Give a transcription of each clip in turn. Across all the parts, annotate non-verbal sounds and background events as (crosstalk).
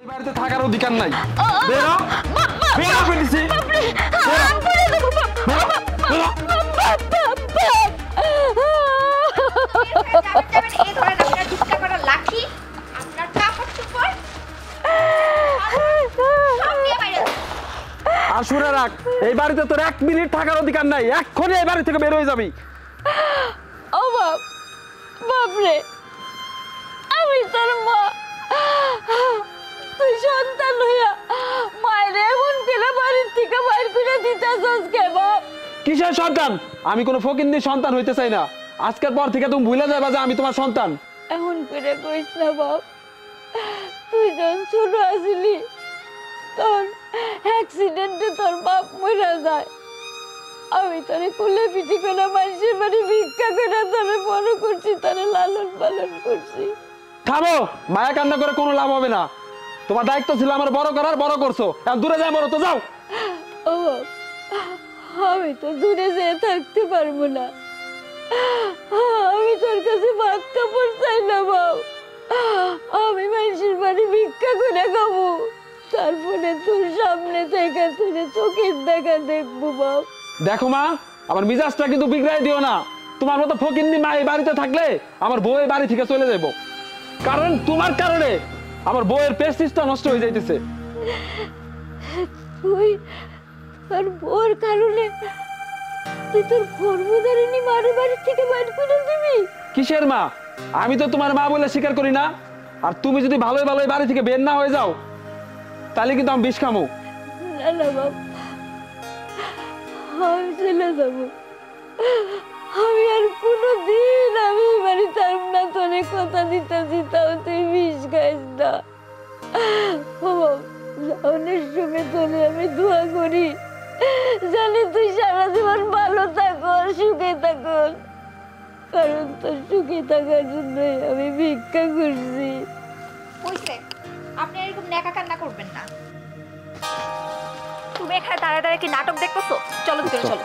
বাড়িতে থাকার অধিকার নাই। বেরো। বেরো বলেছি শুনে রাখ এই বাড়িতে তোর এক মিনিট থাকার অধিকার নাই। এক্ষুনি এই বাড়ি থেকে বের হয়ে যাবি। ও বাপ বাপরে। আমি তোর মা তুই সন্তান হইয়া মায়ের এমন করে বাড়ির থেকে বাইর করে দিতেছস কে বাপ কিসের সন্তান? আমি কোনো ফকিন্দি সন্তান হইতে চাই না। আজকের পর থেকে তুমি ভুলে যাবা যে আমি তোমার সন্তান। এমন করে কইস না বাপ তুই যখন ছোট আসিলি তোর অ্যাক্সিডেন্টে তোর বাপ মরে যায়। আমি তোরে কুলে পিটি করে মানুষের বাড়ি ভিক্ষা করে তোরে বড় করছি তোরে লালন পালন করছি। থামো মায়া কান্না করে কোনো লাভ হবে না। তোমার দায়িত্ব ছিল আমার বড় করার বড় করছ। এখন দূরে যাও বড় তো যাও। ও আমি তো দূরে যেয়ে থাকতে পারব না। আমি তোর কাছে ভাত কাপড় চাই না বাপ আমি মানুষের বাড়ি ভিক্ষা করে খাব। তারপরে তোর সামনে থেকে তোর চোখের দেখা দেখব বাপ দেখো মা আমার মিজাজটা কিন্তু বিগড়াই দিও না। তোমার মতো ফকিন্দি মা এই বাড়িতে থাকলে আমার বউ এই বাড়ি থেকে চলে যাব কারণ তোমার কারণে আমার বউয়ের পেস্টিসটা নষ্ট হয়ে যাইতেছে। তুই তোর বোর কারণে তুই তোর কর্মধারিণী মার বাড়ি থেকে বাইর করে দিবি? কিসের মা? আমি তো তোমার মা বলে স্বীকার করি না। আর তুমি যদি ভালোই ভালোই বাড়ি থেকে বের না হয়ে যাও তাহলে কিন্তু আমি বিষ খামো। না না বাপ। আমি চলে যাব। আমি আর কোনো দিন আমি এই বাড়ি থাকব না তোরে কথা দিতেছি তাও তুই বিষ খাইস না। যাওনের সময় তোরে আমি দোয়া করি জানি তুই সারা জীবন ভালো থাকো সুখে থাকো কারণ তোর সুখে থাকার জন্যই আমি ভিক্ষা করছি। আপনি এরকম নেকা কান্না করবেন না। তুমি এখানে দাঁড়ায় দাঁড়ায় কি নাটক দেখতেছো? চলো ভিতরে চলো।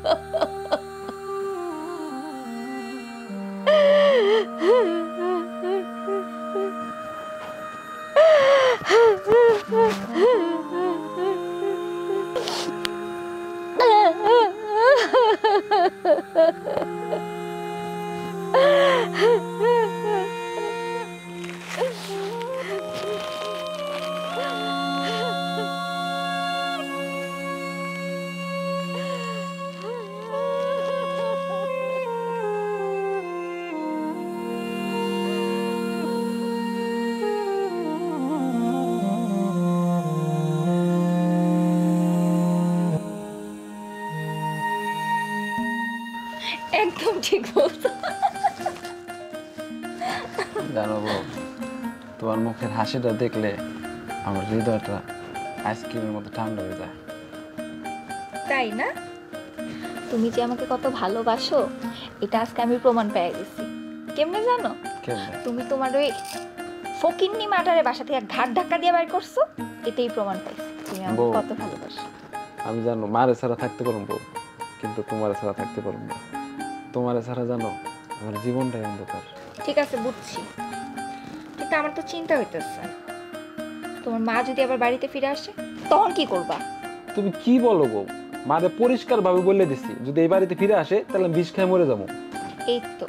হাসিটা দেখলে আমার হৃদয়টা আইসক্রিমের মতো ঠান্ডা হয়ে যায়। তাই না? তুমি যে আমাকে কত ভালোবাসো এটা আজকে আমি প্রমাণ পেয়ে গেছি। কেমনে জানো? তুমি তোমার ওই ফকিন্নি মাটারে বাসা থেকে ঘাট ধাক্কা দিয়ে বাইর করছ এটাই প্রমাণ পাইছি তুমি আমাকে কত ভালোবাসো। আমি জানো মারে ছাড়া থাকতে পারব কিন্তু তোমার ছাড়া থাকতে পারব না। তোমার ছাড়া জানো আমার জীবনটাই অন্ধকার। ঠিক আছে বুঝছি। কিন্তু আমার তো চিন্তা হইতেছে। তোমার মা যদি আবার বাড়িতে ফিরে আসে তখন কি করবা? তুমি কি বলো গো? মারে পরিষ্কার ভাবে বলে দিছি যদি এই বাড়িতে ফিরে আসে তাহলে বিষ খাই মরে যাব। এই তো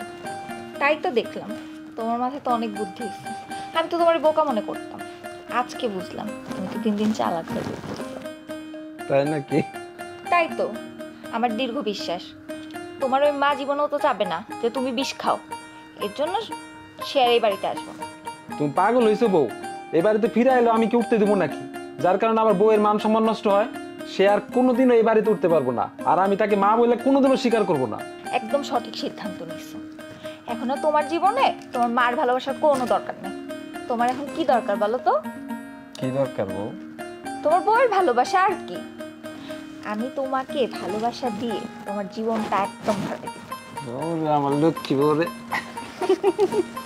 তাই তো দেখলাম। তোমার মাথায় তো অনেক বুদ্ধি হয়েছে আমি তো তোমার বোকা মনে করতাম। আজকে বুঝলাম তুমি তো দিন দিন চালাক হয়ে। তাই নাকি? তাই তো। আমার দীর্ঘ বিশ্বাস। তোমার ওই মা জীবনেও তো চাবে না যে তুমি বিষ খাও। এর জন্য সে আর এই বাড়িতে আসব না। তুমি পাগল হয়েছো বউ। এই বাড়িতে ফিরে এলো আমি কি উঠতে দেবো নাকি? যার কারণে আমার বউয়ের মান সম্মান নষ্ট হয় সে আর কোনোদিনও এই বাড়িতে উঠতে পারব না। আর আমি তাকে মা বলে কোনোদিনও স্বীকার করব না। একদম সঠিক সিদ্ধান্ত নিছো এখন আর তোমার জীবনে তোমার মার ভালোবাসার কোনো দরকার নেই। তোমার এখন কি দরকার বলো তো? কি দরকার বউ? তোমার বউয়ের ভালোবাসা আর কি? আমি তোমাকে ভালোবাসা দিয়ে তোমার জীবনটা একদম ভালো দিব। আমার লক্ষ্মী বউ (laughs)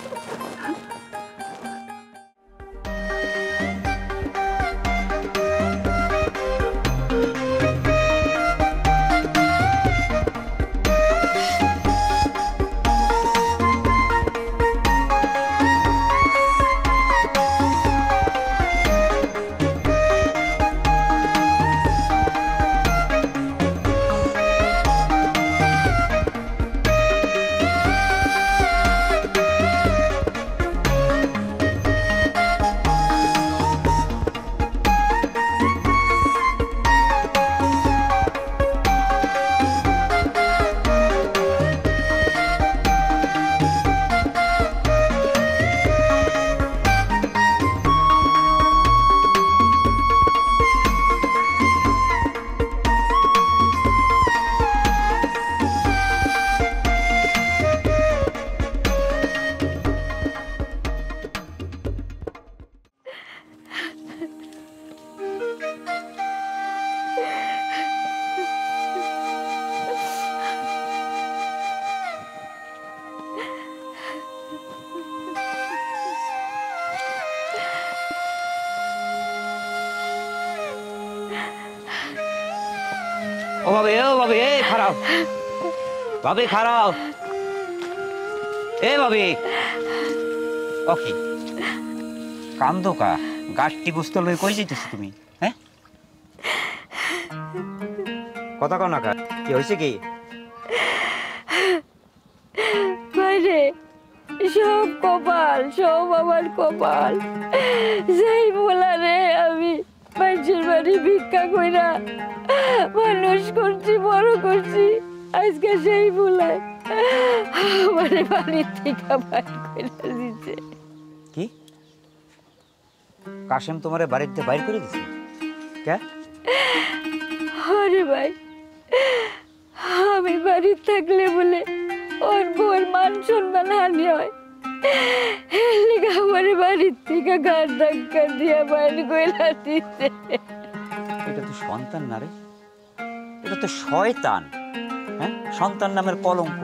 ভাবে খারাপ। এ ভাবে ওকে। কান্দো কা? গাছটি বুঝতে লই কই যাইতেছ তুমি? হ্যাঁ? কথা কও না কা? কি হয়েছে কি? বাইরে, সব কপাল, সব আমার কপাল। যেই বলারে আমি মানুষের বাড়ি ভিক্ষা কইরা মানুষ করছি, বড় করছি। আজকে সেই বলায় আমার বাড়ির থেকে বাইর করে দিচ্ছে কি? কাশেম তোমারে বাড়িতে বাইর করে দিছে কে? আরে ভাই আমি বাড়িতে থাকলে বলে ওর বউর মান সম্মান হানি হয়। আমার বাড়ির থেকে গান ধাক্কা দিয়ে বাইর কইলা দিতে এটা তো সন্তান না রে। এটা তো শয়তান। হ্যাঁ? সন্তান নামের কলঙ্ক।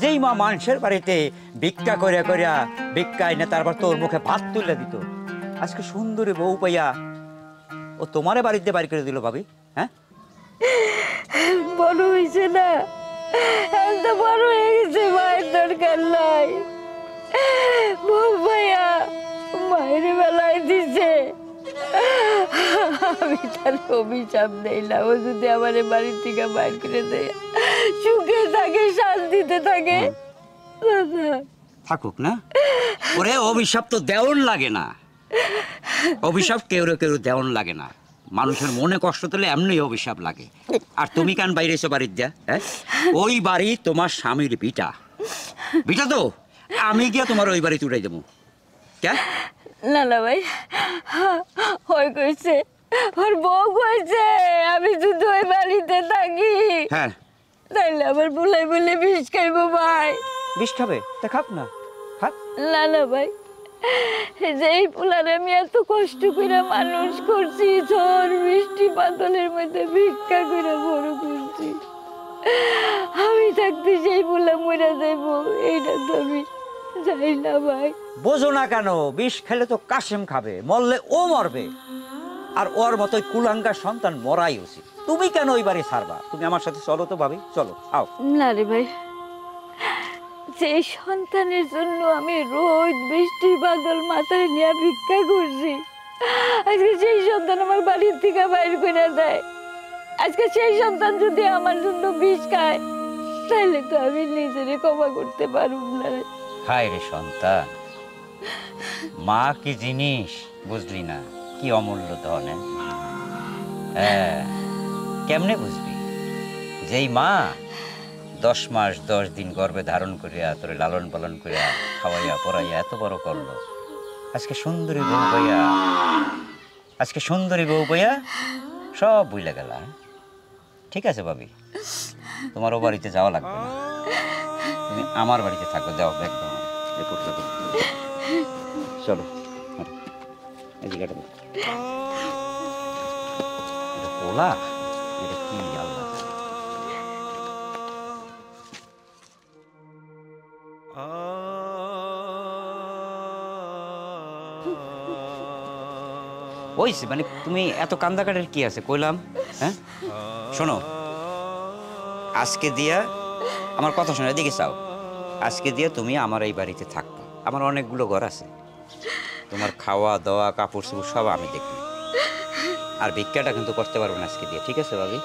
যেই মা মানুষের বাড়িতে ভিক্ষা করিয়া করিয়া ভিক্ষা এনে তারপর তোর মুখে ভাত তুলে দিত। আজকে সুন্দরী বউ পাইয়া ও তোমারে বাড়িতে বাড়ি করে দিল ভাবি হ্যাঁ? বড় হয়েছে না। মায়ের বউ ভাইয়া আমি তার অভিশাপ দেই না ও যদি আমার বাড়ির থেকে বাইর করে দেয়। সুখে থাকে শান্তিতে থাকে। থাকুক না? ওরে অভিশাপ তো দেওয়ান লাগে না। অভিশাপ কেউ কেউ দেওয়ান লাগে না। মানুষের মনে কষ্ট তোলে এমনি অভিশাপ লাগে। আর তুমি কান বাইরে এসো বাড়ির যা হ্যাঁ? ওই বাড়ি তোমার স্বামীর বিটা। বিটা তো? আমি গিয়া তোমার ওই বাড়ি তুটাই দেবো। কে? না না ভাই ওই কইছে ওর বউ কইছে আমি যদি ওই বাড়িতে থাকি। হ্যাঁ। তাইলে আবার বুলাই বলে বিষ খাইবো ভাই। বিষ খাবে? তা খাক না। খাক। না না ভাই। যে এই পোলার আমি এত কষ্ট করে মানুষ করছি ঝড় বৃষ্টি বাদলের মধ্যে ভিক্ষা করে বড় করছি আমি থাকতে সেই পোলা মরে যাইব এইটা তো আমি যাই না ভাই। বোঝো না কেন বিষ খেলে তো কাশেম খাবে মরলে ও মরবে। আর ওর মতোই কুলাঙ্গা সন্তান মরাই উচিত। তুমি কেন ওই বাড়ি ছাড়বা? তুমি আমার সাথে চলো তো ভাবি চলো আও। না রে ভাই যে সন্তানের জন্য আমি রোদ বৃষ্টি বাদল মাথায় নিয়ে ভিক্ষা করছি আজকে সেই সন্তান আমার বাড়ির থেকে বাইর করে দেয়। আজকে সেই সন্তান যদি আমার জন্য বিষ খায় তাহলে তো আমি নিজেরে ক্ষমা করতে পারব না রে। হায় রে সন্তান মা কি জিনিস? বুঝলি না কি অমূল্য ধন হ্যাঁ? হ্যাঁ কেমনে বুঝবি? যেই মা দশ মাস দশ দিন গর্ভে ধারণ করিয়া তোরে লালন পালন করিয়া খাওয়াইয়া পড়াইয়া এত বড় করল। আজকে সুন্দরী বউ পাইয়া আজকে সুন্দরী বউ পাইয়া সব বুঝলে গেল ঠিক আছে ভাবি তোমার ও বাড়িতে যাওয়া লাগবে না। তুমি আমার বাড়িতে থাকো যাও একদম। চলো হাঁটো। এদিকে। পোলা ওইছে মানে তুমি এত কান্দা কান্দাকাটের কি আছে? কইলাম হ্যাঁ? শোনো আজকে দিয়া আমার কথা শোনো এদিকে চাও আজকে দিয়ে তুমি আমার এই বাড়িতে থাকবা। আমার অনেকগুলো ঘর আছে। তোমার খাওয়া দাওয়া কাপড় চোপড় সব আমি দেখবি। আর ভিক্ষাটা কিন্তু করতে পারব না আজকে দিয়ে ঠিক আছে ভাবি?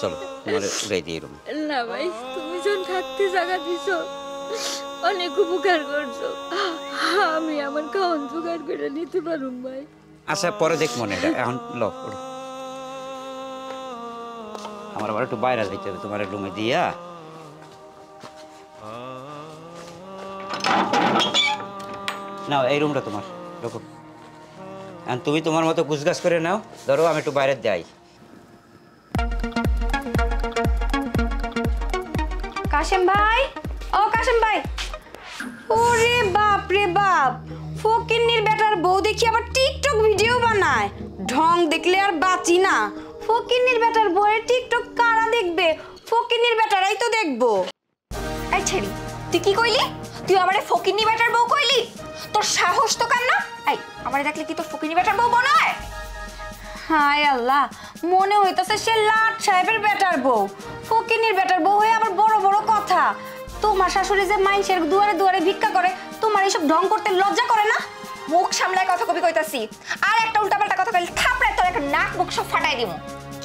চলো তোমার উড়াই দিয়ে রুম না ভাই তুমি যখন থাকতে জায়গা দিছ অনেক উপকার করছ। আমি আমার খাওয়ান জোগাড় করে নিতে পারুম ভাই। আচ্ছা পরে দেখ মনে এটা এখন ল আমার আবার একটু বাইরে দিতে হবে তোমার রুমে দিয়া। নাও এই রুমটা তোমার আর তুমি তোমার মতো গুছগাছ করে নাও। ধরো আমি একটু বাইরে যাই। কাশেম ভাই? কাশেম ভাই। ওরে বাপ রে বাপ। ফকিন্নির বেটার বউ দেখি আবার টিকটক ভিডিও বানায়। ঢং দেখলে আর বাঁচি না। ফকিন্নির বেটার বউয়ের টিকটক কারা দেখবে? ফকিন্নির বেটারাই তো দেখব। এই ছেড়ি, তুই কি কইলি? তুই আমারে ফকিনি বেটার বউ কইলি? তোর সাহস তো কান না? এই, আমারে দেখলে কি তোর ফকিনি বেটার বউ হয়? হায় আল্লাহ, মনে হইতাছে সে লাট সাহেবের বেটার বউ। ফকিনির বেটার বউ হয়ে আবার বড় বড় কথা। তোমার শাশুড়ি যে মাইনসের দুয়ারে দুয়ারে ভিক্ষা করে তোমার এইসব ঢং করতে লজ্জা করে না? মুখ সামলায় কথা কবি কইতাছি। আর একটা উল্টাপাল্টা কথা কইলে থাপড়ায় তোর একটা নাক মুখ সব ফাটাই দিমু।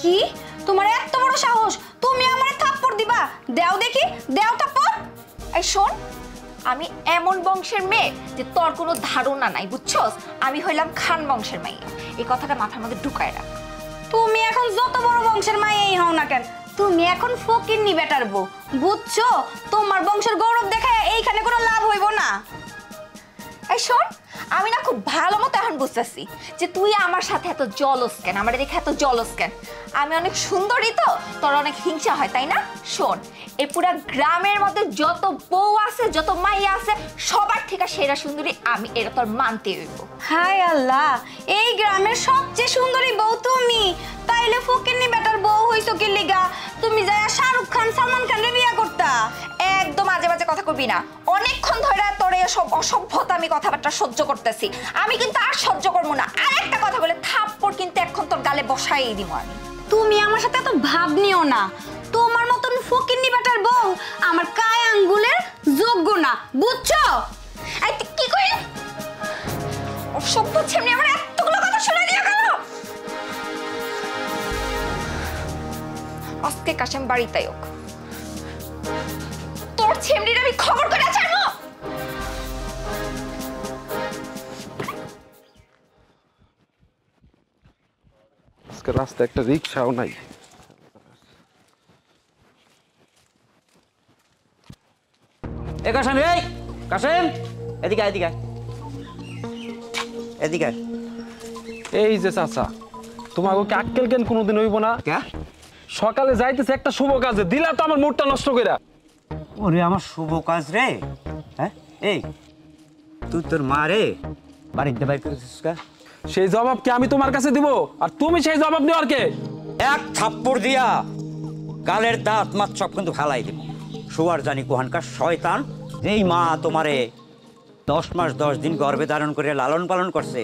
কি? তোমার এত বড় সাহস। তুমি আমারে থাপ্পড় দিবা। দেও দেখি দেও থাপ্পড়। এই শোন আমি এমন বংশের মেয়ে যে তোর কোনো ধারণা নাই বুঝছস? আমি হইলাম খান বংশের মেয়ে এই কথাটা মাথার মধ্যে ঢুকায় রাখ। তুমি এখন যত বড় বংশের মায়েই হও না কেন তুমি এখন ফকিন্নি বেটার বউ, বুঝছ? তোমার বংশের গৌরব দেখায় এইখানে কোনো লাভ হইব না। এই শোন আমি না খুব ভালো মতো এখন বুঝতেছি যে তুই আমার সাথে এত জলস কেন? আমার দেখে এত জলস কেন? আমি অনেক সুন্দরী তো, তোর অনেক হিংসা হয়, তাই না? শোন এই পুরা গ্রামের মধ্যে যত বউ আছে, যত মাই আছে, সবার থেকে সেরা সুন্দরী আমি, এটা তোর মানতে হইব। হায় আল্লাহ, এই গ্রামের সবচেয়ে সুন্দরী বউ তুমি। তাইলে ফকিন্নি বেটার বউ হইছো কি লিগা? তুমি যায়া শাহরুখ খান, সালমান খান রে বিয়া করতা। একদম আজে বাজে কথা কবি না। অনেকক্ষণ ধরে তোর এসব অসভ্যতা আমি কথাবার্তা সহ্য করতেছি। আমি কিন্তু আর সহ্য করব না। আর একটা কথা বলে থাপ্পড় কিন্তু এখন তোর গালে বসাই দিব আমি। তুমি আমার সাথে এত ভাব নিও না। তোমার মতন ফকিন্নি বেটার বউ আমার কায় আঙ্গুলের যোগ্য না। বুঝছ? এই তুই কি কইলি? অসভ্য ছেমনি আমার এতগুলো কথা শুনে দিয়ে গেল আজকে কাশেম বাড়িতে হোক। তোর ছেমনির আমি খবর করে ছাড়বো? আজকে রাস্তায় একটা রিক্সাও নাই। এ কাসেম এই কাসেম এদিকে এদিকে এদিকে এই যে চাচা তোমাকে কি আক্কেল কেন কোনোদিন হইব না? সকালে যাইতেছে একটা শুভ কাজে দিলা তো আমার মুডটা নষ্ট কইরা। ওরে আমার শুভ কাজ রে। হ্যাঁ? এই তুই তোর মা রে বাড়িতে বাইর করেছিস কা। সেই জবাব কি আমি তোমার কাছে দিব? আর তুমি সেই জবাব নেওয়ার কে? এক থাপ্পড় দিয়া গালের দাঁত মাত সব কিন্তু ফালাই দেব। শোয়ার জানি কোহানকার শয়তান যেই মা তোমারে দশ মাস দশ দিন গর্ভে ধারণ করে লালন পালন করছে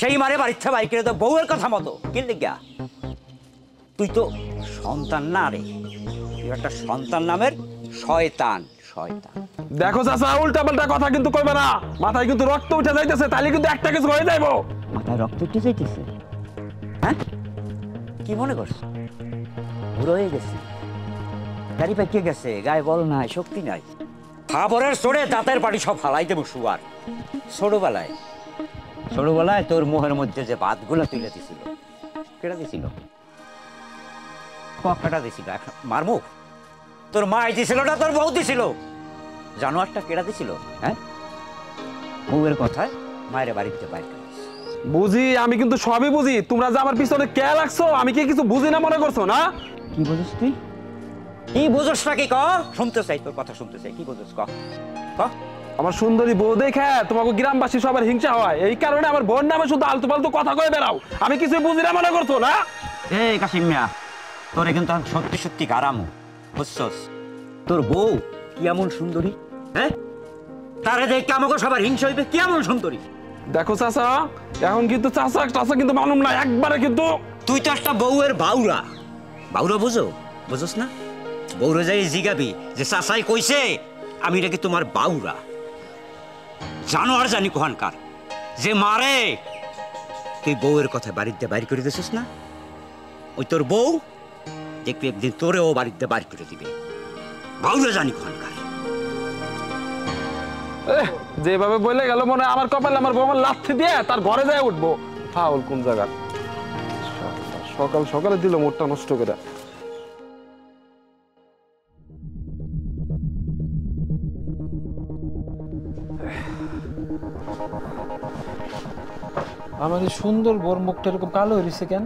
সেই মারে বাড়িতে বাই করে তো বউয়ের কথা মতো। কিনলে গিয়া তুই তো সন্তান না রে তুই একটা সন্তান নামের শয়তান শয়তান। দেখো চাচা উল্টা পাল্টা কথা কিন্তু কইবে না। মাথায় কিন্তু রক্ত উঠে যাইতেছে তাইলে কিন্তু একটা কিছু হয়ে যাইবো। মাথায় রক্ত উঠে যাইতেছে? হ্যাঁ? কি মনে করছ? বুড়ো হয়ে গেছে। গাড়ি পাকিয়ে গেছে গায়ে বল নাই শক্তি নাই। খাবারের সরে দাঁতের পাটি সব ফালাই দেবো শুয়ার ছোটবেলায় ছোটবেলায় তোর মুখের মধ্যে যে ভাতগুলো তুলে দিছিল কেটা দিছিল? ককাটা দিছিল এখন মার মুখ তোর মা দিছিল না তোর বউ দিছিল? জানোয়ারটা কেটা দিছিল? হ্যাঁ? বউয়ের কথায় মায়ের বাড়িতে বাইর বুঝি আমি কিন্তু সবই বুঝি। তোমরা যে আমার পিছনে কে লাগছো আমি কি কিছু বুঝি না মনে করছ না? কি বুঝিস তুই? কি বুঝোস নাকি ক শুনতে চাই তোর কথা শুনতে চাই কি বুঝোস ক? ক? আমার সুন্দরী বউ দেখে তোমাকে গ্রামবাসী সবার হিংসা হয়। এই কারণে আমার বোন নামে শুধু আলতু ফালতু কথা কয়ে বেড়াও। আমি কিছু বুঝি না মনে করছ না? এই কাশিম মিয়া তোরে কিন্তু সত্যি সত্যি গারামু বুঝছস তোর বউ কি এমন সুন্দরী? হ্যাঁ? তারে দেখে আমাকে সবার হিংসা হইবে? কি এমন সুন্দরী? দেখো চাচা এখন কিন্তু চাচা চাচা কিন্তু মালুম না একবারে কিন্তু তুই তো একটা বউয়ের বাউরা। বাউরা বুঝো? বুঝোস না? বউরা যাই জিগাবি যে চাচাই কইছে আমি নাকি তোমার বাউরা? জানো আর জানি কোহানকার। যে মারে তুই বউয়ের কথা বাড়িতে বাইর করে দিছিস না? ওই তোর বউ দেখবি একদিন তোরেও বাড়িতে বাইর করে দিবে। বাউরা জানি কোহানকার যেভাবে বলে গেল মনে হয় আমার কপালে আমার বউ আমার লাথি দিয়ে তার ঘরে যায় উঠবো। ফাউল কোন জায়গা? সকাল সকালে দিল মোটটা নষ্ট করে। আমার এই সুন্দর বোর মুখটা এরকম কালো হয়েছে কেন?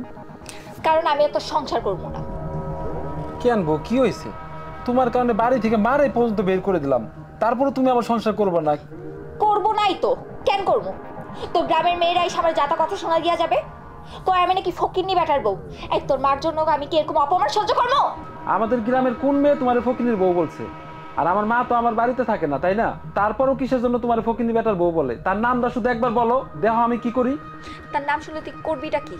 কারণ আমি এত সংসার করব না। কেন বউ কি হয়েছে তোমার কারণে বাড়ি থেকে মারে পর্যন্ত বের করে দিলাম। তারপরে তুমি আবার সংসার করবে না। করব নাই তো। কেন করব? তো গ্রামের মেয়েরা এসে আমার যাতা কথা শোনা গিয়া যাবে? কয় আমি নাকি ফকিরনি ব্যাটার বউ। এক তোর মার জন্য আমি কি এরকম অপমান সহ্য করব? আমাদের গ্রামের কোন মেয়ে তোমার ফকিনীর বউ বলছে? আর আমার মা তো আমার বাড়িতে থাকে না তাই না? তারপরও কিসের জন্য তোমার ফকিনী বেটার বউ বলে? তার নামটা শুধু একবার বলো দেহ আমি কি করি। তার নাম শুনলে তুই করবিটা কি?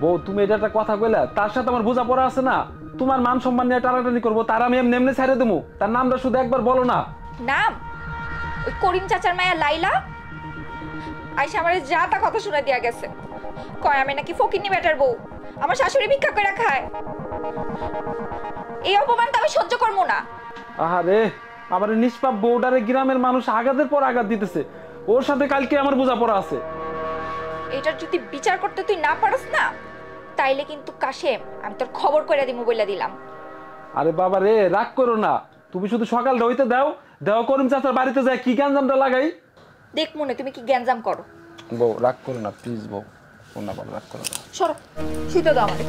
বউ তুমি এটা একটা কথা কইলা তার সাথে আমার বোঝাপড়া আছে না? তোমার মান সম্মান নিয়ে টানাটানি করব তার আমি এমনি এমনি ছেড়ে দেবো। তার নামটা শুধু একবার বলো না। নাম? ওই করিম চাচার মায়া লাইলা? আইসা আমার যা তা কথা শুনে দিয়া গেছে। কয় আমি নাকি ফকিনি বেটার বউ। আমার শাশুড়ি ভিক্ষা করে খায়। এই অপমান তো আমি সহ্য করব না। আহারে আমার নিষ্পাপ বউডারে গ্রামের মানুষ আঘাতের পর আঘাত দিতেছে। ওর সাথে কালকে আমার বোঝাপড়া আছে। এটার যদি বিচার করতে তুই না পারস না তাইলে কিন্তু কাশেম আমি তোর খবর করে দিমু বলে দিলাম। আরে বাবা রে রাগ করো না। তুমি শুধু সকালটা হইতে দাও দেওয়া করিম চাচার বাড়িতে যায় কি গ্যাঞ্জামটা লাগাই? দেখ মনে তুমি কি গ্যাঞ্জাম করো? বউ রাগ করো না প্লিজ বউ। না বল রাগ করো না। সরো শুইতে দাও আমাদের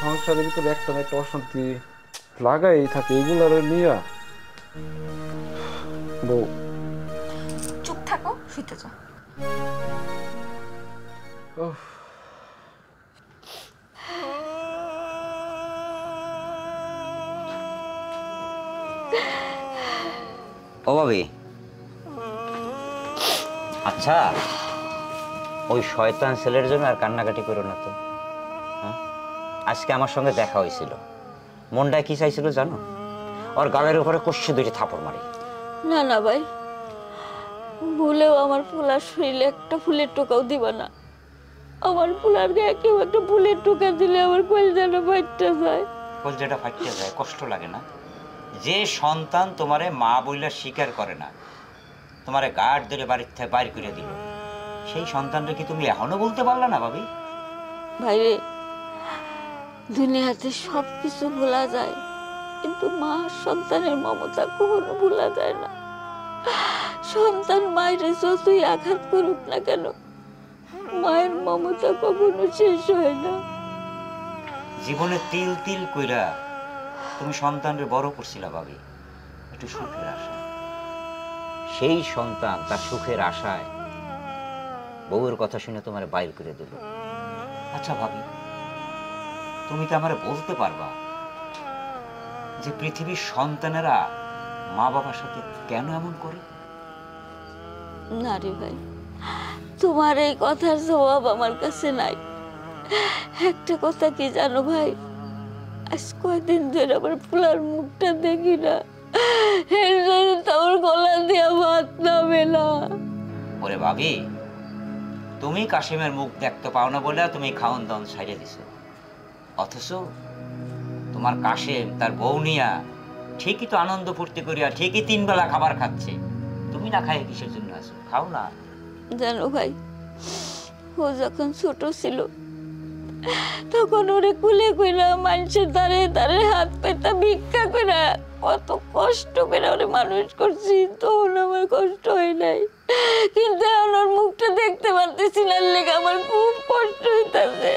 সংসারের ভিতরে একটা না একটা অশান্তি লাগাই থাকে এগুলোর নিয়ে। বউ। চুপ থাকো শুইতে যাও। ও ভাবি। আচ্ছা ওই শয়তান ছেলের জন্য আর কান্নাকাটি করো না তো। হ্যাঁ? আজকে আমার সঙ্গে দেখা হয়েছিল। মনটায় কি চাইছিল জানো? ওর গালের উপরে কষে দুইটি থাপড় মারি। না না ভাই ভুলেও আমার ফুলার শরীরে একটা ফুলের টোকাও দিবা না। আমার ফুলার গায়ে কেউ একটা ফুলের টোকা দিলে আমার কলজাটা ফাইটটা যায়। যেটা ফাটিয়ে যায় কষ্ট লাগে না। যে সন্তান তোমারে মা বইলা স্বীকার করে না তোমারে গার্ড ধরে বাড়ির থেকে বাইর করে দিল সেই সন্তানটা কি তুমি এখনও বলতে পারলে না ভাবি? ভাই রে দুনিয়াতে সব কিছু ভোলা যায় কিন্তু মা সন্তানের মমতা কখনো ভোলা যায় না। সন্তান মায়ের যতই আঘাত করুক না কেন, মায়ের মমতা কখনো শেষ হয় না। জীবনে তিল তিল কইরা তুমি সন্তানের বড় করছিলা ভাবি। একটু সুখের আশা। সেই সন্তান তার সুখের আশায় বউয়ের কথা শুনে তোমার বাইর করে দিল। আচ্ছা ভাবি, তুমি তো আমার বলতে পারবা যে পৃথিবীর সন্তানেরা মা বাবার সাথে কেন এমন করে? না রে ভাই তোমার এই কথার জবাব আমার কাছে নাই। একটা কথা কি জানো ভাই আজ কয়দিন ধরে আমার ফুলার মুখটা দেখি না। এর জন্য তো আমার গলা দিয়ে ভাত নামে না। ওরে ভাবি তুমি কাশিমের মুখ দেখতে পাও না বলে তুমি খাওন দাওন ছাইড়ে দিছো। অথচ তোমার কাশেম তার বউ নিয়া ঠিকই তো আনন্দ ফুর্তি করিয়া ঠিকই তিন বেলা খাবার খাচ্ছে। তুমি না খাই কিসের জন্য আসো খাও না। জানো ভাই ও যখন ছোট ছিল তখন ওরে কুলে কইরা মানুষের দ্বারে দ্বারে হাত পেতা ভিক্ষা কইরা কত কষ্ট করে ওরে মানুষ করছি। তখন আমার কষ্ট হয় নাই। কিন্তু এখন ওর মুখটা দেখতে পারতেছি না লেগে আমার খুব কষ্ট হইতাছে।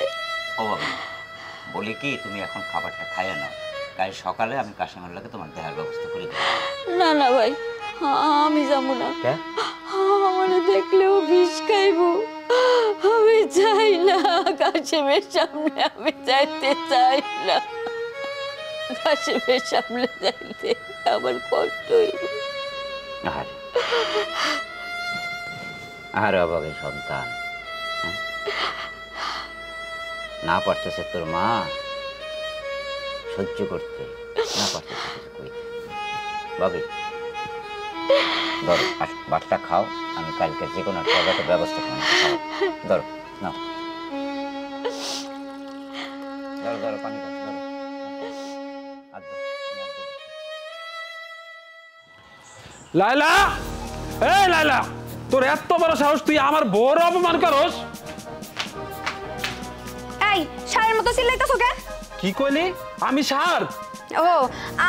ও বাবা বলি কি তুমি এখন খাবারটা খাইয়া নাও? কাল সকালে আমি কাশিমের তোমার দেহার ব্যবস্থা করে দেবো। না না ভাই আমি যাব না? আমার দেখলেও বিষ খাইবো। আমি চাই না কাশিমের সামনে আমি যাইতে চাই না। কাশিমের সামনে যাইতে আমার কষ্ট হইব। আর আর অভাবে সন্তান হ্যাঁ? না পারতেছে তোর মা। সহ্য করতে না পারতেছে কিছু কইতে ভাবি ধরো আস- ভাতটা খাও আমি কালকে যে কোনো একটা ব্যবস্থা করে। ধরো নাও। ধরো ধরো পানি ধরো। হাত দাও, তুমি হাত দাও। লাইলা এই লাইলা তোর এত বড় সাহস তুই আমার বউর অপমান করস? এই সারের মতো চিল্লাইতেছো কেন? কি কইলি? আমি সার। ও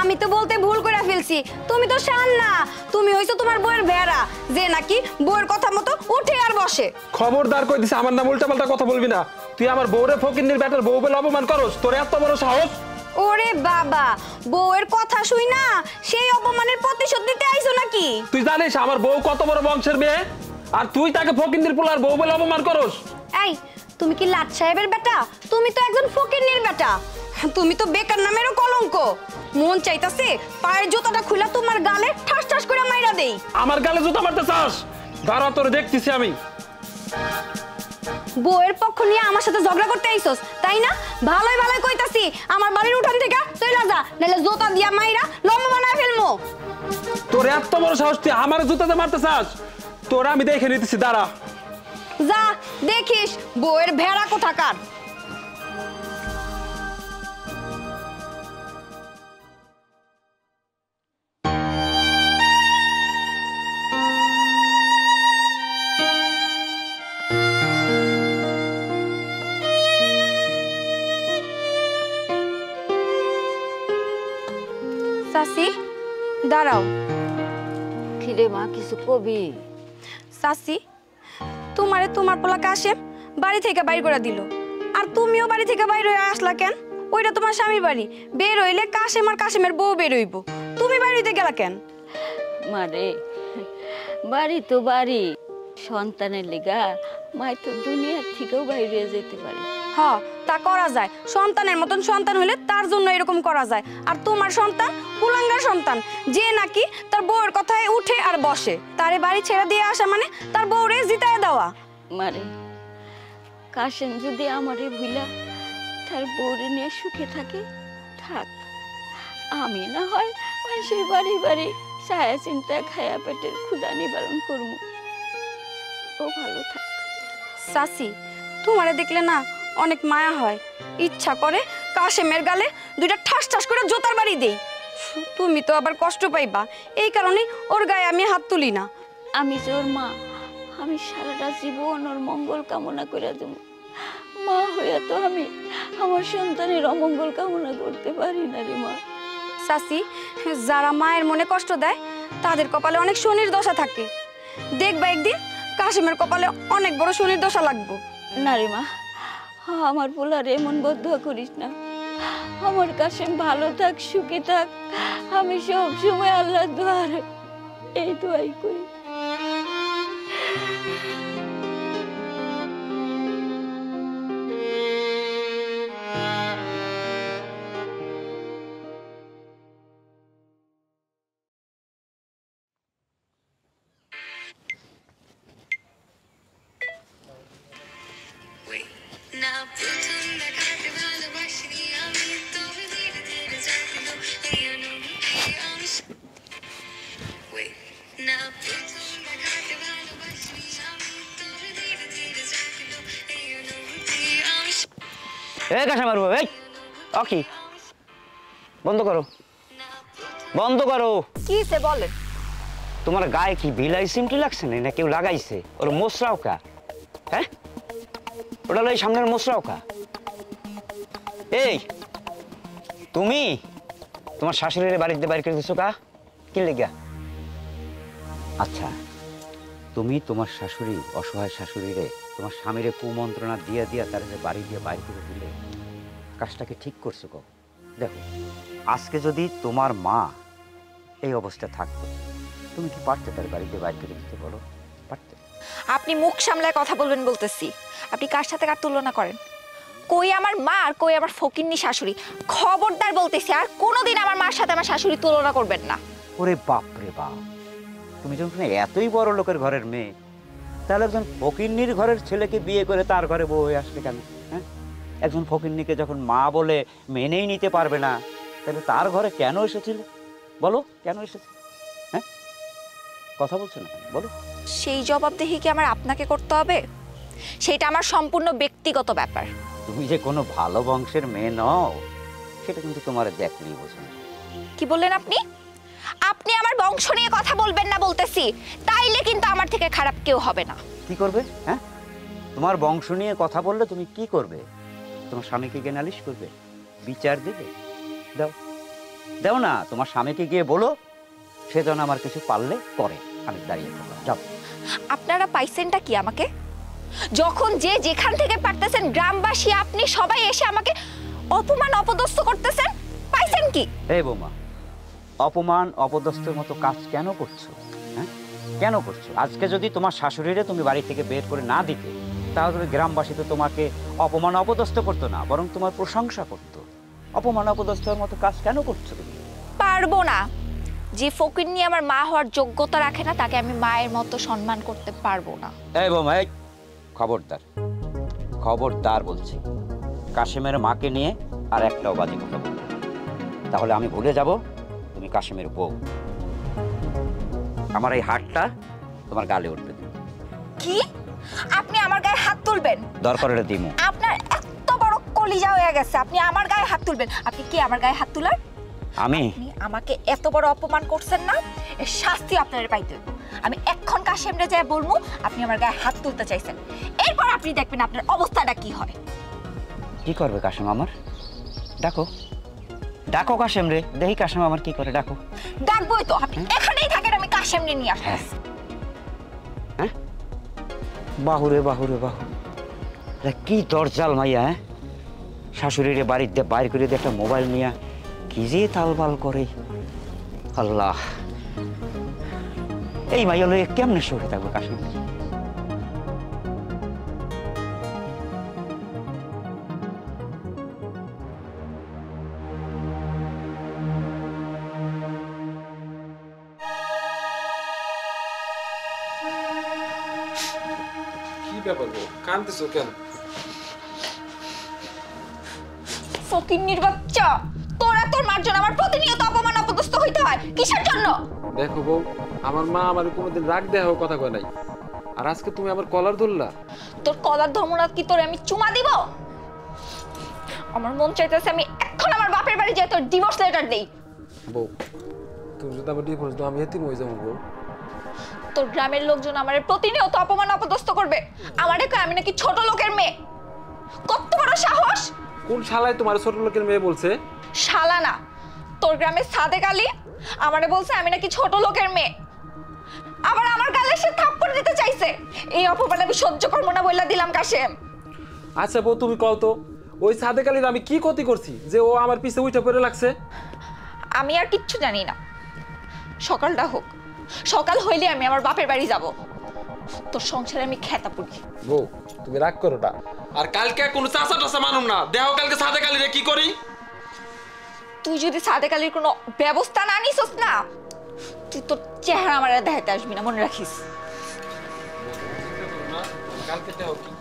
আমি তো বলতে ভুল করে ফেলছি। তুমি তো শান না। তুমি হইছো তোমার বউয়ের ভেড়া যে নাকি বউয়ের কথা মতো উঠে আর বসে। খবরদার কই দিছে আমার নাম উল্টাপাল্টা কথা বলবি না। তুই আমার বউরে ফকিন্নির ব্যাটার বউ বলে অপমান করস। তোর এত বড় সাহস। ওরে বাবা বউয়ের কথা শুই না? সেই অপমানের প্রতিশোধ দিতে আইছো নাকি? তুই জানিস আমার বউ কত বড় বংশের মেয়ে? আর তুই তাকে ফকিন্নির পোলার বউ বলে অপমান করস। এই তুমি কি লাট সাহেবের বেটা? তুমি তো একজন ফকিরনির বেটা। তুমি তো বেকার নামেরও কলঙ্ক। মন চাইতাছে পায়ের জুতাটা খুলা তোমার গালে ঠাস ঠাস করে মাইরা দেই। আমার গালে জুতা মারতে চাস? দাঁড়া তোরে দেখতেছি আমি। বউয়ের পক্ষ নিয়ে আমার সাথে ঝগড়া করতে আইছস তাই না? ভালোই ভালোই কইতাছি আমার বাড়ির উঠান থেকে চইলা যা নাহলে জোতা দিয়া মাইরা লম্বা বানায় ফেলমু। তোর এত বড় সাহস তুই আমার জুতাতে মারতে চাস? তোরা আমি দেখে নিতেছি দাঁড়া। যা দেখিস বউয়ের ভেড়া কোথাকার? দাঁড়াও। খিরে মা কিছু কবি? সাসি তোমারে তোমার পোলা কাশেম বাড়ি থেকে বাইর করে দিল। আর তুমিও বাড়ি থেকে বাইর হয়ে আসলা কেন? ওইটা তোমার স্বামীর বাড়ি। বের হইলে কাশেম আর কাশেমের বউ বের হইব। তুমি বাইর হইতে গেলা কেন? মারে বাড়ি তো বাড়ি। সন্তানের লেগা মায় তো দুনিয়ার থেকেও বাইরে যেতে পারে। হ তা করা যায়। সন্তানের মতন সন্তান হলে তার জন্য এরকম করা যায়। আর তোমার সন্তান কুলাঙ্গার সন্তান যে নাকি তার বউয়ের কথায় উঠে আর বসে। তারে বাড়ি ছেড়ে দিয়ে আসা মানে তার বউরে জিতায় দেওয়া। মারে কাশেম যদি আমারে ভুলা তার বউরে নিয়ে সুখে থাকে থাক। আমি না হয় ওই সেই বাড়ি বাড়ি ছায়া চিন্তা খায়া পেটের ক্ষুদা নিবারণ করব ও ভালো থাক। সাসি তোমারে দেখলে না অনেক মায়া হয়। ইচ্ছা করে কাশেমের গালে দুইটা ঠাস ঠাস করে জোতার বাড়ি দেই। তুমি তো আবার কষ্ট পাইবা। এই কারণে ওর গায়ে আমি হাত তুলি না। আমি যে ওর মা আমি সারাটা জীবন ওর মঙ্গল কামনা করে দেব। মা হইয়া তো আমি আমার সন্তানের অমঙ্গল কামনা করতে পারি না রে মা। সাসি যারা মায়ের মনে কষ্ট দেয় তাদের কপালে অনেক শনির দশা থাকে। দেখবা একদিন কাশেমের কপালে অনেক বড় শনির দশা লাগবো। না রে মা আমার পোলার এমন বদ্ধ করিস না। আমার কাছে ভালো থাক, সুখে থাক। আমি সব সময় আল্লাহ দোয়ার এই দোয়াই করি। অকি বন্ধ করো। বন্ধ করো। কি সে বলেন তোমার গায়ে কি বিলাই সিমটি লাগছে না না কেউ লাগাইছে? ওর মোসরাও কা? হ্যাঁ? ওটা হলো এই সামনের মোসরাও কা? এই তুমি? তোমার শাশুড়ির বাড়িতে বাড়ি করে দিছো কা? কি লেগা? আচ্ছা তুমি তোমার শাশুড়ি অসহায় শাশুড়িরে তোমার স্বামীরে কুমন্ত্রণা দিয়ে দিয়া তার বাড়ি দিয়ে বাইর করে দিলে। কাজটাকে ঠিক করছ কো দেখো আজকে যদি তোমার মা এই অবস্থা থাকতো তুমি কি পারতে তার বাড়িতে বাইর করে দিতে বলো? পারতে। আপনি মুখ সামলায় কথা বলবেন বলতেছি। আপনি কার সাথে কার তুলনা করেন? কই আমার মা আর কই আমার ফকিন্নি শাশুড়ি? খবরদার বলতেছি আর কোনোদিন আমার মার সাথে আমার শাশুড়ি তুলনা করবেন না। ওরে বাপ রে বাপ। তুমি যখন এতই বড় লোকের ঘরের মেয়ে তাহলে একজন ফকিন্নির ঘরের ছেলেকে বিয়ে করে তার ঘরে বউ হয়ে আসলে কেন? হ্যাঁ? একজন ফকিন্নিকে যখন মা বলে মেনেই নিতে পারবে না তাহলে তার ঘরে কেন এসেছিল? বলো কেন এসেছে? হ্যাঁ? কথা বলছো না বলো। সেই জবাবদিহি কি আমার আপনাকে করতে হবে? সেটা আমার সম্পূর্ণ ব্যক্তিগত ব্যাপার। তুমি যে কোনো ভালো বংশের মেয়ে নও সেটা কিন্তু তোমার দেখলেই বোঝো না। কি বললেন আপনি? আপনি আমার বংশ নিয়ে কথা বলবেন না বলতেছি তাইলে কিন্তু আমার থেকে খারাপ কেউ হবে না। কি করবে? হ্যাঁ? তোমার বংশ নিয়ে কথা বললে তুমি কি করবে? তোমার স্বামীকে গিয়ে নালিশ করবে বিচার দেবে। দাও। দাও না তোমার স্বামীকে গিয়ে বলো সে যেন আমার কিছু পারলে করে। আমি দাঁড়িয়ে থাকব যাও। আপনারা পাইছেনটা কি আমাকে? যখন যে যেখান থেকে পারতেছেন গ্রামবাসী আপনি সবাই এসে আমাকে অপমান অপদস্থ করতেছেন পাইছেন কি? এই বোমা অপমান অপদস্থের মতো কাজ কেন করছ? হ্যাঁ? কেন করছ? আজকে যদি তোমার শাশুড়িরে তুমি বাড়ি থেকে বের করে না দিতে তাহলে গ্রামবাসী তো তোমাকে অপমান অপদস্থ করতো না বরং তোমার প্রশংসা করতো। অপমান অপদস্থের মতো কাজ কেন করছ তুমি? পারব না। যে ফকির নিয়ে আমার মা হওয়ার যোগ্যতা রাখে না তাকে আমি মায়ের মতো সম্মান করতে পারব না। এই বৌমা এই খবরদার খবরদার বলছি। কাশেমের মাকে নিয়ে আর একটাও বাজে কথা বলবে তাহলে আমি ভুলে যাব তুমি কাশেমের বউ। আমার এই হাতটা তোমার গালে উঠবে। কি? আপনি আমার গায়ে হাত তুলবেন। দরকার হলে দিমু। আপনার এত বড় কলিজা হয়ে গেছে আপনি আমার গায়ে হাত তুলবেন। আপনি কি আমার গায়ে হাত তুলার? আমি? আমাকে এত বড় অপমান করছেন না? এর শাস্তি আপনার পাইতে। আমি এক্ষণ কাশেমরে যায় বলব আপনি আমার গায়ে হাত তুলতে চাইছেন। এরপর আপনি দেখবেন আপনার অবস্থাটা কি হয়। কি করবে কাশেম আমার? ডাকো। ডাকো কাশেম রে দেখি কাশেম আমার কি করে ডাকো। ডাকবোই তো। আপনি এখানেই থাকেন আমি কাশেমরে নিয়ে আসব? হ্যাঁ। বাহুরে বাহুরে বাহু এটা কি দরজাল মাইয়া হ্যাঁ? বাড়ির বাড়িতে বাইর করে দিয়ে একটা মোবাইল নিয়ে কি যে তালবাল করে। আল্লাহ। এই মাইয়া লয়ে কেমনে সরে থাকবে কাশ্মীর কেন? ফকিন্নির বাচ্চা তোরা তোর মার জন্য আমার প্রতিনিয়ত অপমান অপদস্থ হইতে হয়। কিসের জন্য? দেখো বউ আমার মা আমার কোনোদিন রাগ কথা কয় নাই। আর আজকে তুমি আমার কলার ধরলা। তোর কলার ধর্মনাথ কি তোরে আমি চুমা দিব? আমার মন চাইতেছে আমি এখন আমার বাপের বাড়ি যাই তোর ডিভোর্স লেটার দেই। বউ তুমি যদি আমার ডিভোর্স দাও আমি এতিম হয়ে যাব বউ। তোর গ্রামের লোকজন আমার প্রতিনিয়ত অপমান অপদস্থ করবে। আমারে কয় আমি নাকি ছোট লোকের মেয়ে। কত বড় সাহস? কোন শালায় তোমার ছোট লোকের মেয়ে বলছে? শালা না। তোর গ্রামের সাদেক আলী আমারে বলছে আমি নাকি ছোট লোকের মেয়ে। আবার আমার গালে এসে থাপ্পড় দিতে চাইছে। এই অপমান আমি সহ্য করব না বইলা দিলাম কাশেম। আচ্ছা বউ তুমি কও তো ওই সাদেক আলীর আমি কি ক্ষতি করছি যে ও আমার পিছে উঠে পড়ে লাগছে? আমি আর কিচ্ছু জানি না। সকালটা হোক। সকাল হইলে আমি আমার বাপের বাড়ি যাব। তোর সংসারে আমি খেতা পড়ি বউ তুমি রাগ করো না আর কালকে কোনো চাষা টাসা মানুম না। দেহ কালকে সাদে কালিরে কি করি? তুই যদি সাদে কালির কোনো ব্যবস্থা না নিছস না তুই তোর চেহারা আমার দেখাতে আসবি না মনে রাখিস। কালকে দেহ কি?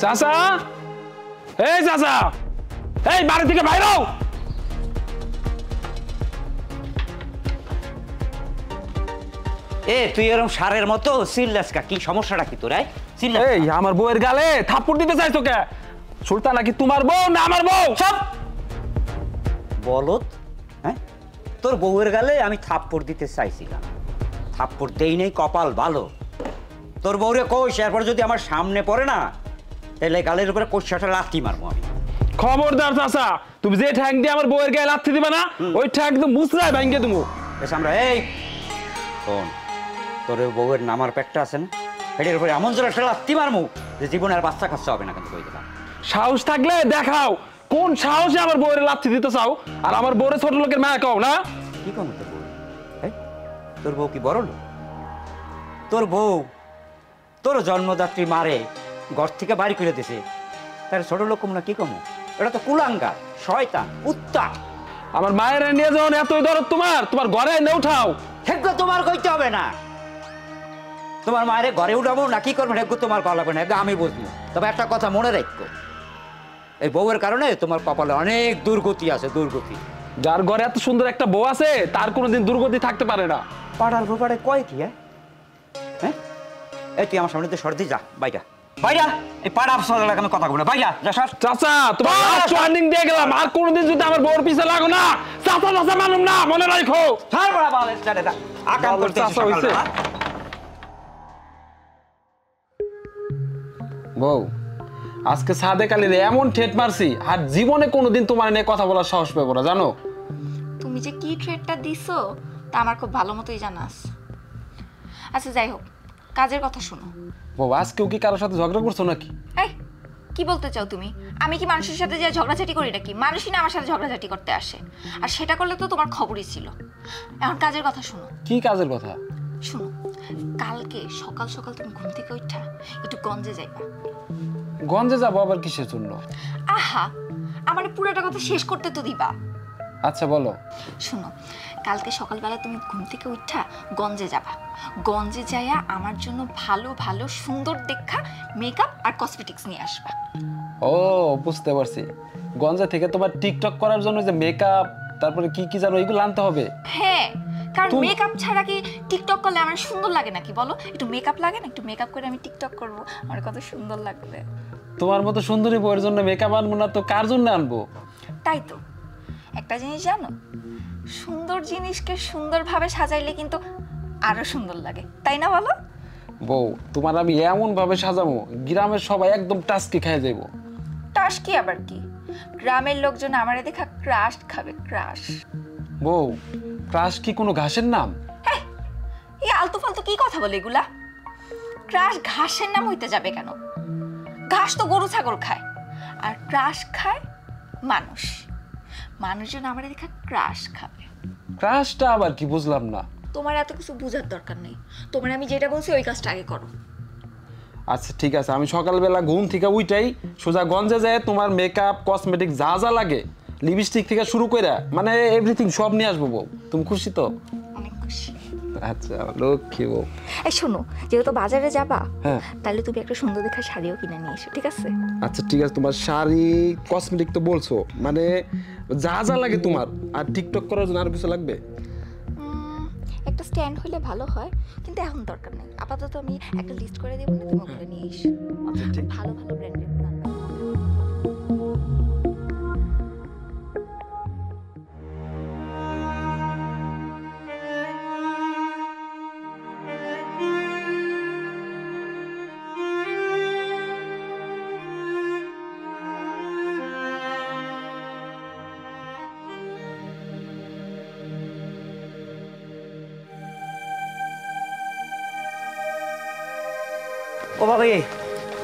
চাচা? এই চাচা! এই বাড়ি থেকে বাইর। এ তুই এরকম সারের মতো সিল্লাসকা কি সমস্যাটা কি তোর সিল্লাস এই আমার বউয়ের গালে থাপ্পড় দিতে চাইছো কে? সুলতান নাকি তোমার বউ না আমার বউ? সব বলত হ্যাঁ? তোর বউয়ের গালে আমি থাপ্পড় দিতে চাইছিলাম। থাপ্পড় দেই নেই কপাল ভালো। তোর বউরে কোষ এরপর যদি আমার সামনে পড়ে না তাহলে গালের উপরে কোষাটা লাথি মারবো আমি। খবরদার চাচা তুমি যে ঠ্যাং দিয়ে আমার বউয়ের গায়ে লাথি দিবে না ওই ঠ্যাং তো মুসরায় ভাঙ্গে তুমি বেশ আমরা এই শোন তোর বউয়ের নামার পেটটা আছে না? পেটের উপরে এমন জোরে একটা লাথি মারমু যে জীবনে আর বাচ্চা কাচ্চা হবে না কিন্তু কই দিলাম সাহস থাকলে দেখাও কোন সাহসে আমার বউয়ের লাথি দিতে চাও? আর আমার বউরে ছোট লোকের মায়া কও না? কি কম তোর বউ? তোর বউ কি বড় লোক? তোর বউ তোর জন্মদাত্রী মারে ঘর থেকে বাড়ি করে দিছে। তার ছোট লোক না কি কম? এটা তো কুলাঙ্গা শয়তান উত্তা আমার মায়ের নিয়ে যাও এতই দরদ তোমার। তোমার ঘরে এনে উঠাও। হেগ্য তোমার কইতে হবে না। তোমার মায়ের ঘরে উঠাবো না কি করব? হেগ্য তোমার কল হবে না। হেগ্য আমি বুঝব। তবে একটা কথা মনে রাখো। এই বউয়ের কারণে তোমার কপালে অনেক দুর্গতি আছে দুর্গতি। যার ঘরে এত সুন্দর একটা বউ আছে তার কোনোদিন দুর্গতি থাকতে পারে না। পাড়ার ব্যাপারে কয় কি হ্যাঁ? হ্যাঁ? এই তুই আমার সামনে তো সর্দি যা বাইরা বাইরা এই পাড়া আফসর এলাকা আমি কথা বলব বাইরা যা সর। চাচা তোমার ওয়ার্নিং দিয়ে গেলাম আর কোনোদিন যদি আমার বউর পিছে লাগো না চাচা চাচা মানুম না মনে রাখো। ছাড় বাড়া বাল স্টারে আকাম করতে চাচা হইছে। বউ আজকে সাদেক আলীর এমন ঠেট মারছি আর জীবনে কোনোদিন তোমার নিয়ে কথা বলার সাহস পাবো না জানো? তুমি যে কি ট্রেডটা দিছো তা আমার খুব ভালো মতোই জানা আছে। আচ্ছা যাই হোক কাজের কথা শোনো। বউ আজকেও কি কারোর সাথে ঝগড়া করছ নাকি? এই কি বলতে চাও তুমি? আমি কি মানুষের সাথে যে ঝগড়াঝাটি করি নাকি? মানুষই না আমার সাথে ঝগড়াঝাটি করতে আসে। আর সেটা করলে তো তোমার খবরই ছিল। এখন কাজের কথা শোনো। কি কাজের কথা? শোনো কালকে সকাল সকাল তুমি ঘুম থেকে উঠা একটু গঞ্জে যাইবা। গঞ্জে যাব আবার কিসের জন্য? আহা আমার পুরোটা কথা শেষ করতে তো দিবা। আচ্ছা বলো। শোনো কালকে সকালবেলা তুমি ঘুম থেকে উঠা গঞ্জে যাবা। গঞ্জে যাইয়া আমার জন্য ভালো ভালো সুন্দর দেখা মেকআপ আর কসমেটিক্স নিয়ে আসবা। ও বুঝতে পারছি। গঞ্জে থেকে তোমার টিকটক করার জন্য যে মেকআপ তারপরে কি কি জানো এগুলো আনতে হবে? হ্যাঁ কারণ মেকআপ ছাড়া কি টিকটক করলে আমার সুন্দর লাগে নাকি? বলো একটু মেকআপ লাগে না? একটু মেকআপ করে আমি টিকটক করব। আমার কত সুন্দর লাগবে। তোমার মতো সুন্দরী বউয়ের জন্য মেকআপ আনব না তো কার জন্য আনব? তাই তো। একটা জিনিস জানো? সুন্দর জিনিসকে সুন্দরভাবে সাজাইলে কিন্তু আরও সুন্দর লাগে। তাই না বলো? বউ তোমার আমি এমন ভাবে সাজাবো গ্রামের সবাই একদম টাস্কি খেয়ে যাব টাস কি আবার কি? গ্রামের লোকজন আমারে দেখা ক্রাশ খাবে ক্রাশ। বউ ক্রাশ কি কোনো ঘাসের নাম? এই আলতু ফালতু কি কথা বলে এগুলা? ক্রাশ ঘাসের নাম হইতে যাবে কেন? ঘাস তো গরু ছাগল খায় আর ক্রাশ খায় মানুষ। মানুষজন আমার দেখা ক্রাশ খাবে। ক্রাশটা আবার কি বুঝলাম না। তোমার এত কিছু বোঝার দরকার নেই। তোমার আমি যেটা বলছি ওই কাজটা আগে করো। আচ্ছা ঠিক আছে আমি সকালবেলা ঘুম থেকে উইটাই সোজা গঞ্জে যায় তোমার মেকআপ কসমেটিক যা যা লাগে লিপস্টিক থেকে শুরু করে মানে এভরিথিং সব নিয়ে আসব বউ। তুমি খুশি তো? অনেক খুশি। আচ্ছা লক্ষ্মী বউ। এই শোনো যেহেতু বাজারে যাবা হ্যাঁ। তাহলে তুমি একটা সুন্দর দেখা শাড়িও কিনে নিয়ে এসো ঠিক আছে? আচ্ছা ঠিক আছে তোমার শাড়ি কসমেটিক তো বলছো মানে যা যা লাগে তোমার আর টিকটক করার জন্য আর কিছু লাগবে? একটা স্ট্যান্ড হলে ভালো হয় কিন্তু এখন দরকার নেই। আপাতত আমি একটা লিস্ট করে দেবো না তুমি ওগুলো নিয়ে এসো। আচ্ছা ভালো ভালো ব্র্যান্ডের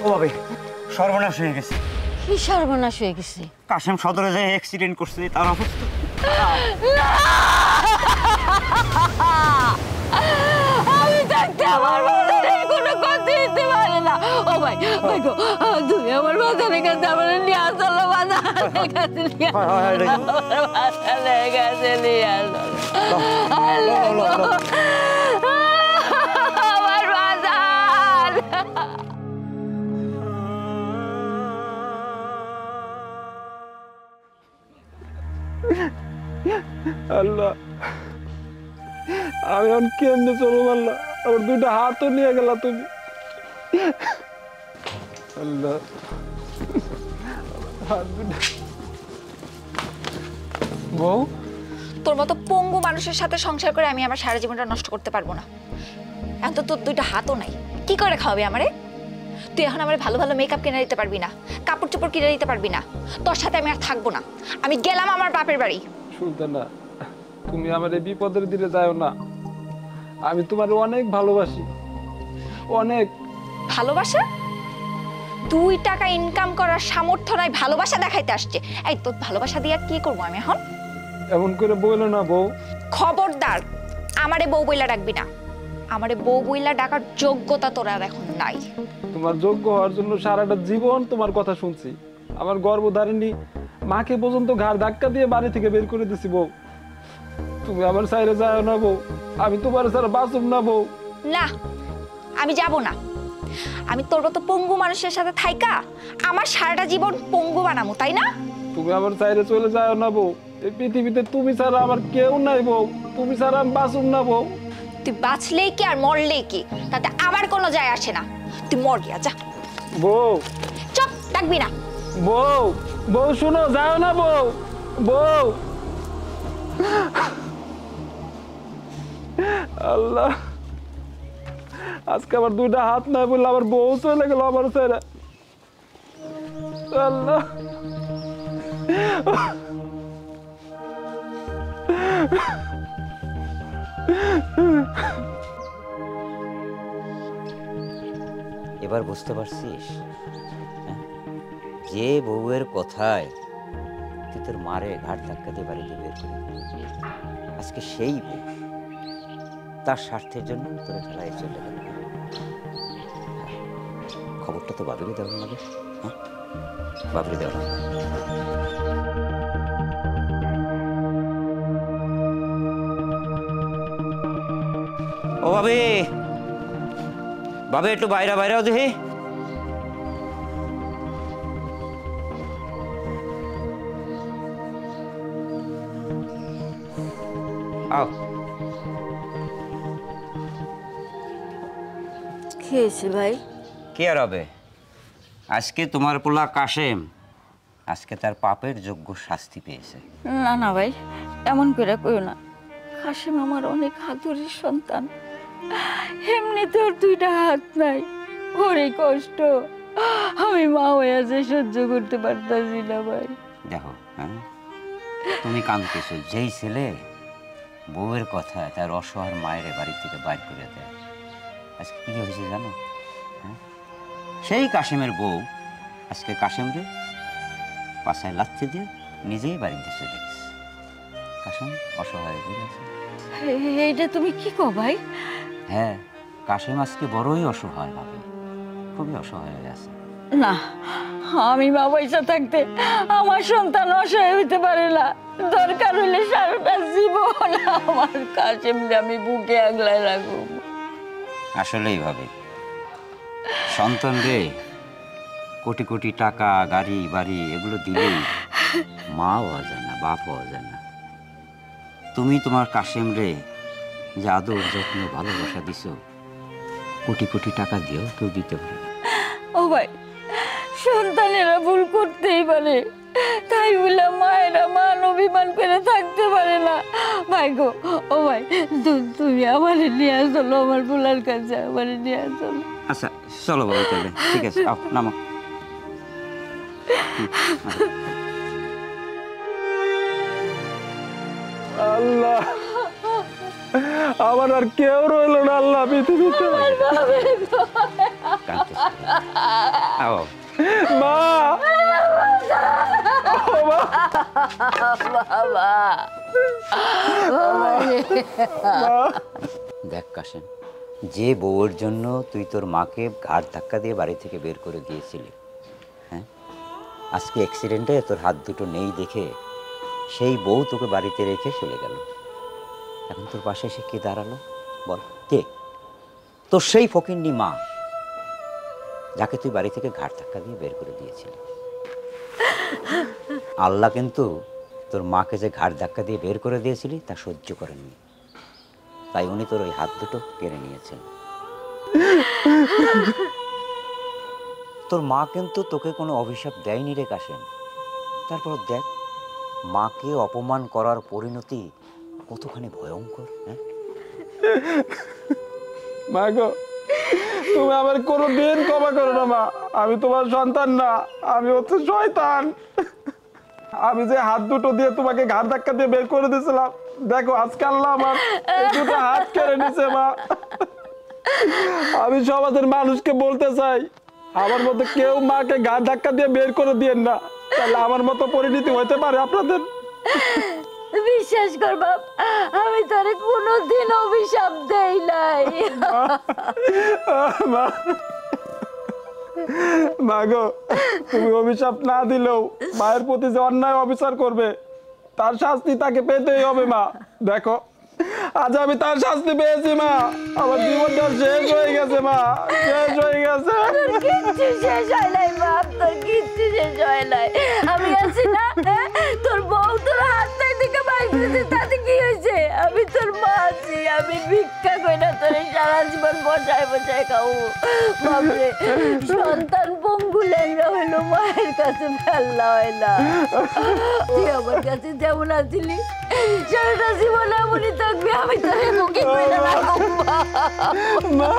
ও সর্বনাশ হয়ে গেছে। কি সর্বনাশ হয়ে গেছে? কাশেম সদরে যে অ্যাক্সিডেন্ট করছে তার অবস্থা। আমি থাকতে আমার কোনো পারে না। ও ভাই ভাই গো তুমি আমার বাজারের কাছে আমার নিয়ে আসলো বাজারের কাছে নিয়ে আসলো আমার কাছে নিয়ে আসলো আল্লাহ আমি এখন কেমনে চলো আল্লাহ? আমার দুইটা হাতও নিয়ে গেলা তুমি। আল্লাহ বউ? তোর মতো পঙ্গু মানুষের সাথে সংসার করে আমি আমার সারা জীবনটা নষ্ট করতে পারব না। এখন তো তোর দুইটা হাতও নাই। কি করে খাওয়াবি আমারে? তুই এখন আমার ভালো ভালো মেকআপ কিনে দিতে পারবি না কাপড় চোপড় কিনে দিতে পারবি না। তোর সাথে আমি আর থাকব না। আমি গেলাম আমার বাপের বাড়ি। সুলতানা তুমি আমার এই বিপদের দিকে যাও না। আমি তোমার অনেক ভালোবাসি। অনেক। ভালোবাসা? দুই টাকা ইনকাম করার সামর্থ্য নাই ভালোবাসা দেখাইতে আসছে। এই তোর ভালোবাসা দিয়ে কি করব আমি এখন? এমন করে বইলো না বউ। খবরদার আমারে বউ বইলা ডাকবি না। আমারে বউ বইলা ডাকার যোগ্যতা তোর আর এখন নাই। তোমার যোগ্য হওয়ার জন্য সারাটা জীবন তোমার কথা শুনছি। আমার গর্ভধারিণী মাকে পর্যন্ত ঘাড় ধাক্কা দিয়ে বাড়ি থেকে বের করে দিছি বউ। তুমি আমার সাইরে যাও না বউ। আমি তোমার ছাড়া বাঁচব না বউ। না আমি যাব না। আমি তোর মতো পঙ্গু মানুষের সাথে থাইকা আমার সারাটা জীবন পঙ্গু বানামু তাই না? তুমি আমার সাইরে চলে যাও না বউ। এই পৃথিবীতে তুমি ছাড়া আমার কেউ নাই বউ। তুমি ছাড়া আমি বাঁচব না বউ। তুই বাঁচলেই কি আর মরলেই কি? তাতে আমার কোনো যায় আসে না। তুই মর গিয়া যা। বউ। চপ ডাকবি না। বউ বউ শুনো যাও না বউ। বউ। আল্লাহ। আজকে আমার দুইটা হাত নাই বললে আমার বউ চলে গেল আমার ছেড়ে। আল্লাহ। এবার বুঝতে পারছিস? যে বউয়ের কথায় তুই তোর মারে ঘাট ধাক্কা দিয়ে বাড়িতে বের করে আজকে সেই বউ। তার স্বার্থের জন্য তোরে খেলায় চলে গেল। খবরটা তো বাবিকে দেওয়ার লাগে হ্যাঁ? বাপরে লাগে। ও বাবে বাবে একটু বাইরে বাইরেও দেখি। খেয়েছে ভাই। কে আর হবে? আজকে তোমার পোলা কাশেম। আজকে তার পাপের যোগ্য শাস্তি পেয়েছে। না না ভাই এমন করে কইও না। কাশেম আমার অনেক হাতুড়ির সন্তান। এমনিতে ওর দুইটা হাত নাই। ওর কষ্ট। আমি মা হয়ে আছে সহ্য করতে পারতাছি না ভাই। দেখো হ্যাঁ? তুমি কাঁদতেছো। যেই ছেলে বউয়ের কথা তার অসহায় মায়ের বাড়ি থেকে বাইর করে দেয়। আজকে কি হয়েছে জানো? হ্যাঁ? সেই কাশেমের বউ আজকে কাশেমকে পাশায় লাথি দিয়ে নিজেই বাড়িতে চলে গেছে। কাশেম অসহায় হয়ে গেছে। এইটা তুমি কি কো ভাই? হ্যাঁ কাশেম আজকে বড়ই অসহায় ভাবে খুবই অসহায় হয়ে আছে। না আমি মা পয়সা থাকতে আমার সন্তান অসহায় হইতে পারে না। দরকার হইলে সারাটা জীবন আমার কাশিম আমি বুকে আগলায় রাখব আসলেই ভাবে। সন্তান রে, কোটি কোটি টাকা, গাড়ি, বাড়ি, এগুলো দিলেই মা হওয়া যায় না, বাপ হওয়া যায় না। তুমি তোমার কাশেম রে, যে আদর, যত্ন, ভালোবাসা দিছ, কোটি কোটি টাকা দিয়েও কেউ দিতে পারে ও ভাই, সন্তানেরা ভুল করতেই পারে। তাই বলে মায়েরা মান অভিমান করে থাকতে পারে না। ভাই গো ও ভাই তুমি আমার নিয়ে আসলো আমার পোলার কাছে আমার নিয়ে আসলো আচ্ছা চলো বাবা তাহলে ঠিক আছে আও নামো। আল্লাহ আমার আর কেউ রইল না আল্লাহ পৃথিবীতে। মা! দেখ কাশেম, যে বউয়ের জন্য তুই তোর মাকে ঘাট ধাক্কা দিয়ে বাড়ি থেকে বের করে দিয়েছিলি হ্যাঁ? আজকে অ্যাক্সিডেন্টে তোর হাত দুটো নেই দেখে সেই বউ তোকে বাড়িতে রেখে চলে গেল। এখন তোর পাশে এসে কে দাঁড়াল? বল, কে? তোর সেই ফকিন্নি মা, যাকে তুই বাড়ি থেকে ঘাট ধাক্কা দিয়ে বের করে দিয়েছিলি। আল্লাহ কিন্তু তোর মাকে যে ঘাট ধাক্কা দিয়ে বের করে দিয়েছিলি, তা সহ্য করেননি। তাই উনি তোর ওই হাত দুটো কেড়ে নিয়েছেন। তোর মা কিন্তু তোকে কোনো অভিশাপ দেয়নি রে কাশেম। তারপর দেখ, মাকে অপমান করার পরিণতি কতখানি ভয়ঙ্কর হ্যাঁ? মা গো তুমি আমার কোনো দিন ক্ষমা করো না, মা। আমি তোমার সন্তান না, আমি হচ্ছে শয়তান। আমি যে হাত দুটো দিয়ে তোমাকে ঘাট ধাক্কা দিয়ে বের করে দিয়েছিলাম, দেখো, আজকে আল্লাহ আমার দুটো হাত কেড়ে নিছে মা। আমি সমাজের মানুষকে বলতে চাই, আমার মতো কেউ মাকে ঘাট ধাক্কা দিয়ে বের করে দিয়েন না। তাহলে আমার মতো পরিণতি হতে পারে আপনাদের? বিশ্বাস কর বাপ আমি তোরে কোনোদিন অভিশাপ দেই নাই। মা মা গো তুমি অভিশাপ না দিলেও মায়ের প্রতি যে অন্যায় অবিচার করবে তার শাস্তি তাকে পেতেই হবে মা। দেখো আজ আমি তার শাস্তি পেয়েছি মা। আমার জীবনটা শেষ হয়ে গেছে মা। শেষ হয়ে গেছে। কিচ্ছু শেষ হয় নাই বাপ। তোর কিচ্ছু শেষ হয় নাই। আমি আছি না তোর মা আছি আমি ভিক্ষা কই না, তোর সারা জীবন বসায় বসায় খাও বাপরে, সন্তান পঙ্গু ল্যাংরা হইল মায়ের কাছে ফেললা হয় না। তুই আমার কাছে যেমন আছিলি সারাটা জীবন এমনই থাকবি, আমি তোর মুখে কই না রাখো মা।